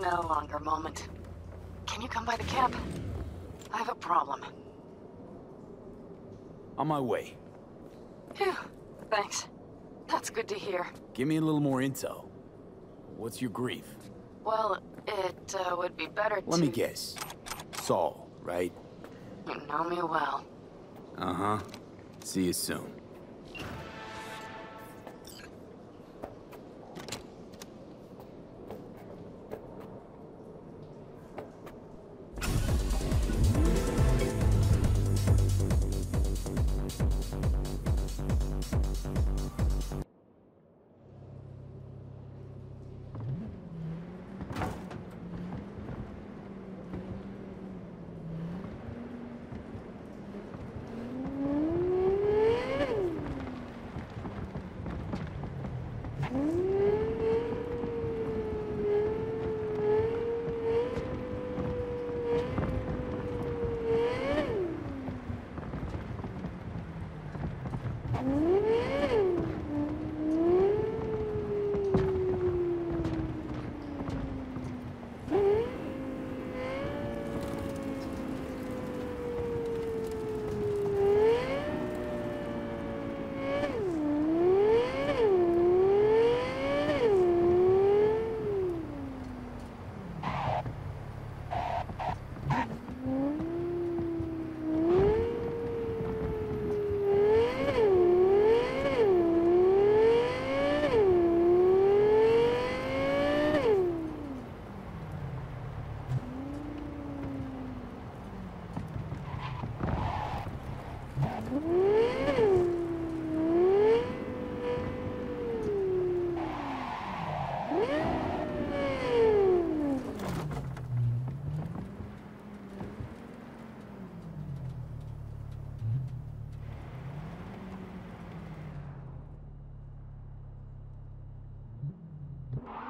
No longer moment. Can you come by the camp? I have a problem. On my way. Phew, thanks. That's good to hear. Give me a little more intel. What's your grief? Well, it uh, would be better to... Let me guess. Saul, right? You know me well. Uh-huh. See you soon. 嗯。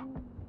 Bye.